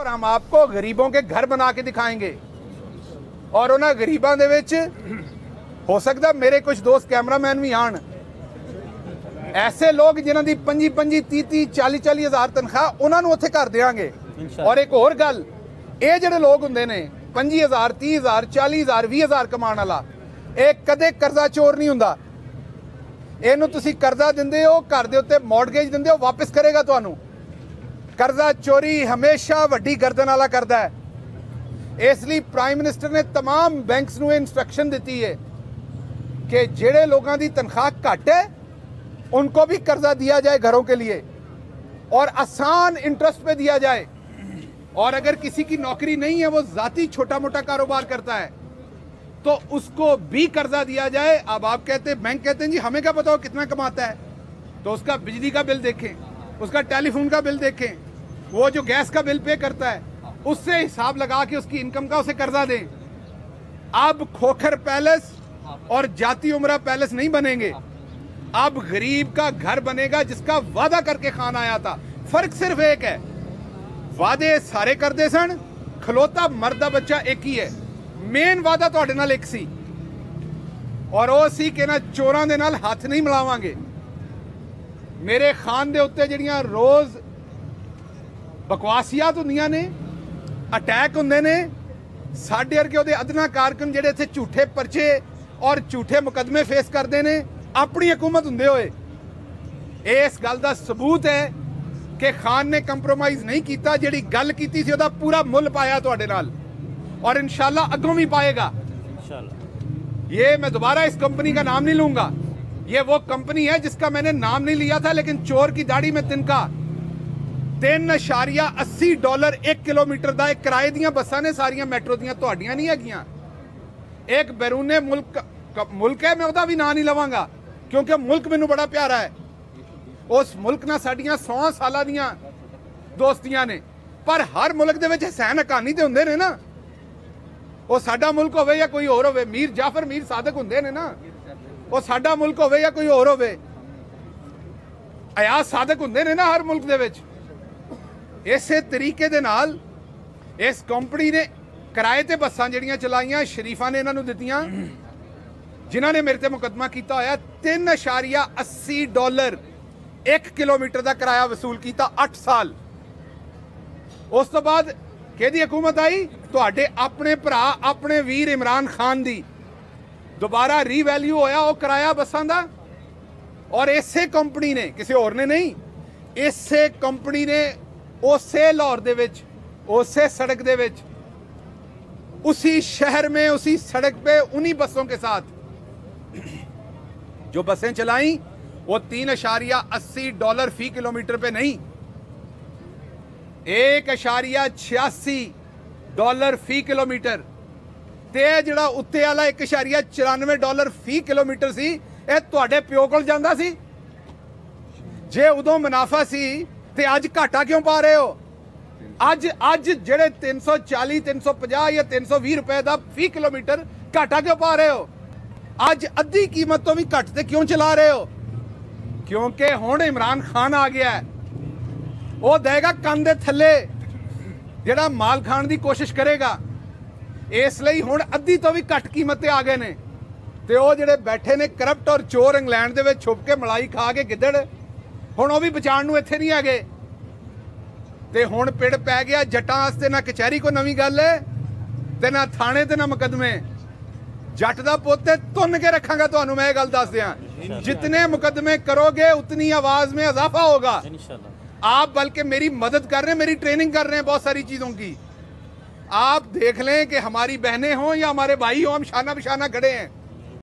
ਔਰ ਹਮ ਆਪਕੋ ਗਰੀਬੋਂ ਕੇ ਘਰ ਬਣਾ ਕੇ ਦਿਖਾएंगे ਔਰ ਉਹਨਾਂ ਗਰੀਬਾਂ ਦੇ ਵਿੱਚ ਹੋ ਸਕਦਾ ਮੇਰੇ ਕੁਝ ਦੋਸਤ ਕੈਮਰਾਮੈਨ ਵੀ ਆਣ। ਐਸੇ ਲੋਕ ਜਿਨ੍ਹਾਂ ਦੀ 25 25 30 30 40 40 ਹਜ਼ਾਰ ਤਨਖਾਹ ਉਹਨਾਂ ਨੂੰ ਉੱਥੇ ਕਰ ਦੇਵਾਂਗੇ ਔਰ ਇੱਕ ਹੋਰ ਗੱਲ ਇਹ ਜਿਹੜੇ ਲੋਕ ਹੁੰਦੇ ਨੇ 25000 30000 40000 20000 ਕਮਾਉਣ ਵਾਲਾ ਇਹ ਕਦੇ ਕਰਜ਼ਾ ਚੋਰ ਨਹੀਂ ਹੁੰਦਾ। ਇਹਨੂੰ ਤੁਸੀਂ ਕਰਜ਼ਾ ਦਿੰਦੇ ਹੋ ਘਰ ਦੇ ਉੱਤੇ ਮੌਰਗੇਜ ਦਿੰਦੇ ਹੋ ਵਾਪਸ ਕਰੇਗਾ ਤੁਹਾਨੂੰ। ਕਰਜ਼ਾ ਚੋਰੀ ਹਮੇਸ਼ਾ ਵੱਡੀ ਗਰਦਨ ਵਾਲਾ ਕਰਦਾ ਹੈ ਇਸ ਲਈ ਪ੍ਰਾਈਮ ਮਿਨਿਸਟਰ ਨੇ तमाम ਬੈਂਕਸ ਨੂੰ ਇਨਸਟਰਕਸ਼ਨ ਦਿੱਤੀ ਹੈ कि जेड़े लोगों की तनख्वाह घट है उनको भी कर्जा दिया जाए घरों के लिए और आसान इंटरेस्ट पे दिया जाए और अगर किसी की नौकरी नहीं है वो जाती छोटा मोटा कारोबार करता है तो उसको भी कर्जा दिया जाए अब आप कहते हैं बैंक कहते हैं जी हमें क्या पता हो कितना कमाता है तो उसका बिजली का बिल देखें उसका टेलीफोन का बिल देखें वो जो गैस का बिल पे करता है उससे हिसाब लगा के उसकी इनकम का उसे कर्जा दें अब खोखर पैलेस और जाति उमरा पैलेस नहीं बनेंगे अब गरीब का घर बनेगा जिसका वादा करके खान आया था फर्क सिर्फ एक है ਵਾਅਦੇ ਸਾਰੇ ਕਰਦੇ ਸਨ ਖਲੋਤਾ ਮਰਦ ਦਾ ਬੱਚਾ ਇੱਕ ਹੀ ਹੈ ਮੇਨ ਵਾਅਦਾ ਤੁਹਾਡੇ ਨਾਲ ਇੱਕ ਸੀ ਔਰ ਉਹ ਸੀ ਕਿ ਨਾ ਚੋਰਾਂ ਦੇ ਨਾਲ ਹੱਥ ਨਹੀਂ ਮਿਲਾਵਾਂਗੇ ਮੇਰੇ ਖਾਨ ਦੇ ਉੱਤੇ ਜਿਹੜੀਆਂ ਰੋਜ਼ ਬਕਵਾਸੀਆਤ ਹੁੰਦੀਆਂ ਨੇ ਅਟੈਕ ਹੁੰਦੇ ਨੇ ਸਾਡੇ ਵਰਗੇ ਉਹਦੇ ਅਦਨਾ ਕਾਰਕਨ ਜਿਹੜੇ ਇੱਥੇ ਝੂਠੇ ਪਰਚੇ ਔਰ ਝੂਠੇ ਮੁਕਦਮੇ ਫੇਸ ਕਰਦੇ ਨੇ ਆਪਣੀ ਹਕੂਮਤ ਹੁੰਦੇ ਹੋਏ ਇਸ ਗੱਲ ਦਾ ਸਬੂਤ ਹੈ ਕਿ ਖਾਨ ਨੇ ਕੰਪਰੋਮਾਈਜ਼ ਨਹੀਂ ਕੀਤਾ ਜਿਹੜੀ ਗੱਲ ਕੀਤੀ ਸੀ ਉਹਦਾ ਪੂਰਾ ਮੁੱਲ ਪਾਇਆ ਤੁਹਾਡੇ ਨਾਲ और इंशाल्लाह अगों भी पाएगा ये मैं दोबारा इस कंपनी का नाम नहीं लूंगा ये वो कंपनी है जिसका मैंने नाम नहीं लिया था लेकिन चोर की दाढ़ी में तिनका ਤਿੰਨ ਅਸ਼ਾਰੀਆ 80 ਡਾਲਰ 1 ਕਿਲੋਮੀਟਰ ਦਾ। ਇਹ ਕਿਰਾਏ ਦੀਆਂ ਬੱਸਾਂ ਨੇ ਸਾਰੀਆਂ, ਮੈਟਰੋ ਦੀਆਂ। ਤੁਹਾਡੀਆਂ ਨਹੀਂ ਹੈਗੀਆਂ। ਇੱਕ ਬੈਰੂਨੇ ਮੁਲਕ ਮੁਲਕ ਹੈ, ਮੈਂ ਉਹਦਾ ਵੀ ਨਾਂ ਨਹੀਂ ਲਵਾਂਗਾ, ਕਿਉਂਕਿ ਮੁਲਕ ਮੈਨੂੰ ਬੜਾ ਪਿਆਰਾ ਹੈ। ਉਸ ਮੁਲਕ ਨਾਲ ਸਾਡੀਆਂ 100 ਸਾਲਾਂ ਦੀਆਂ ਦੋਸਤੀਆਂ ਨੇ। ਪਰ ਹਰ ਮੁਲਕ ਦੇ ਵਿੱਚ ਹਸੈਨ ਹਕਾਨੀ ਤੇ ਹੁੰਦੇ ਨੇ ਨਾ। ਉਹ ਸਾਡਾ ਮੁਲਕ ਹੋਵੇ ਜਾਂ ਕੋਈ ਹੋਰ ਹੋਵੇ, ਮੀਰ ਜਾਫਰ, ਮੀਰ ਸਾਦਕ ਹੁੰਦੇ ਨੇ ਨਾ। ਉਹ ਸਾਡਾ ਮੁਲਕ ਹੋਵੇ ਜਾਂ ਕੋਈ ਹੋਰ ਹੋਵੇ, ਅਯਾਜ਼ ਸਾਦਕ ਹੁੰਦੇ ਨੇ ਨਾ ਹਰ ਮੁਲਕ ਦੇ ਵਿੱਚ। ਇਸੇ ਤਰੀਕੇ ਦੇ ਨਾਲ ਇਸ ਕੰਪਨੀ ਨੇ ਕਿਰਾਏ ਤੇ ਬੱਸਾਂ ਜਿਹੜੀਆਂ ਚਲਾਈਆਂ, ਸ਼ਰੀਫਾਂ ਨੇ ਇਹਨਾਂ ਨੂੰ ਦਿੱਤੀਆਂ, ਜਿਨ੍ਹਾਂ ਨੇ ਮੇਰੇ ਤੇ ਮੁਕੱਦਮਾ ਕੀਤਾ ਹੋਇਆ 3.80 ਡਾਲਰ 1 ਕਿਲੋਮੀਟਰ ਦਾ ਕਿਰਾਇਆ ਵਸੂਲ ਕੀਤਾ 8 ਸਾਲ। ਉਸ ਤੋਂ ਬਾਅਦ ਕਿਹਦੀ ਹਕੂਮਤ ਆਈ? ਤੁਹਾਡੇ ਆਪਣੇ ਭਰਾ, ਆਪਣੇ ਵੀਰ ਇਮਰਾਨ ਖਾਨ ਦੀ। ਦੁਬਾਰਾ ਰੀਵੈਲਿਊ ਹੋਇਆ ਉਹ ਕਿਰਾਇਆ ਬੱਸਾਂ ਦਾ? ਔਰ ਇਸੇ ਕੰਪਨੀ ਨੇ, ਕਿਸੇ ਹੋਰ ਨੇ ਨਹੀਂ, ਇਸੇ ਕੰਪਨੀ ਨੇ ਉਸੇ ਲਾਹੌਰ ਦੇ ਵਿੱਚ ਉਸੇ सड़क ਦੇ ਵਿੱਚ उसी शहर में उसी सड़क पे उन्हीं बसों के साथ जो बसें चलाई वो तीन अशारिया अस्सी डॉलर फी किलोमीटर पे नहीं एक अशारिया छियासी ਡਾਲਰ ਫੀ ਕਿਲੋਮੀਟਰ ਤੇ ਇਹ ਜਿਹੜਾ ਉੱਤੇ ਵਾਲਾ 1.94 ਡਾਲਰ ਫੀ ਕਿਲੋਮੀਟਰ ਸੀ ਇਹ ਤੁਹਾਡੇ ਪਿਓ ਕੋਲ ਜਾਂਦਾ ਸੀ ਜੇ ਉਦੋਂ ਮੁਨਾਫਾ ਸੀ ਤੇ ਅੱਜ ਘਾਟਾ ਕਿਉਂ ਪਾ ਰਹੇ ਹੋ? ਅੱਜ ਅੱਜ ਜਿਹੜੇ 340 350 ਜਾਂ 320 ਰੁਪਏ ਦਾ ਫੀ ਕਿਲੋਮੀਟਰ ਘਾਟਾ ਕਿਉਂ ਪਾ ਰਹੇ ਹੋ? ਅੱਜ ਅੱਧੀ ਕੀਮਤ ਤੋਂ ਵੀ ਘੱਟ ਤੇ ਕਿਉਂ ਚਲਾ ਰਹੇ ਹੋ? ਕਿਉਂਕਿ ਹੁਣ ਇਮਰਾਨ ਖਾਨ ਆ ਗਿਆ ਉਹ ਦੇਗਾ ਕੰਨ ਦੇ ਥੱਲੇ, ਜਿਹੜਾ ਮਾਲ ਖਾਣ ਦੀ ਕੋਸ਼ਿਸ਼ ਕਰੇਗਾ। ਇਸ ਲਈ ਹੁਣ ਅੱਧੀ ਤੋਂ ਵੀ ਘੱਟ ਕੀਮਤ ਤੇ ਆ ਗਏ ਨੇ। ਤੇ ਉਹ ਜਿਹੜੇ ਬੈਠੇ ਨੇ ਕਰਪਟ ਔਰ ਚੋਰ ਇੰਗਲੈਂਡ ਦੇ ਵਿੱਚ ਛੁਪ ਕੇ ਮਲਾਈ ਖਾ ਕੇ ਗਿੱਦੜ ਹੁਣ ਉਹ ਵੀ ਬਚਾਉਣ ਨੂੰ ਇੱਥੇ ਨਹੀਂ ਹੈਗੇ ਤੇ ਹੁਣ ਪਿੜ ਪੈ ਗਿਆ ਜੱਟਾਂ ਵਾਸਤੇ ਨਾ ਕਚਹਿਰੀ ਕੋ ਨਵੀਂ ਗੱਲ ਹੈ ਤੇ ਨਾ ਥਾਣੇ ਤੇ ਨਾ ਮੁਕਦਮੇ ਜੱਟ ਦਾ ਪੁੱਤ ਹੈ ਤੁੰਨ ਕੇ ਰੱਖਾਂਗਾ ਤੁਹਾਨੂੰ ਮੈਂ ਇਹ ਗੱਲ ਦੱਸ ਦਿਆਂ ਜਿਤਨੇ ਮੁਕਦਮੇ ਕਰੋਗੇ ਉਤਨੀ ਆਵਾਜ਼ में इजाफा होगा आप बल्कि मेरी मदद कर रहे हैं मेरी ट्रेनिंग कर रहे हैं बहुत सारी चीजों की आप देख लें कि हमारी बहनें हों या हमारे भाई हों हम शाना बिशाना खड़े हैं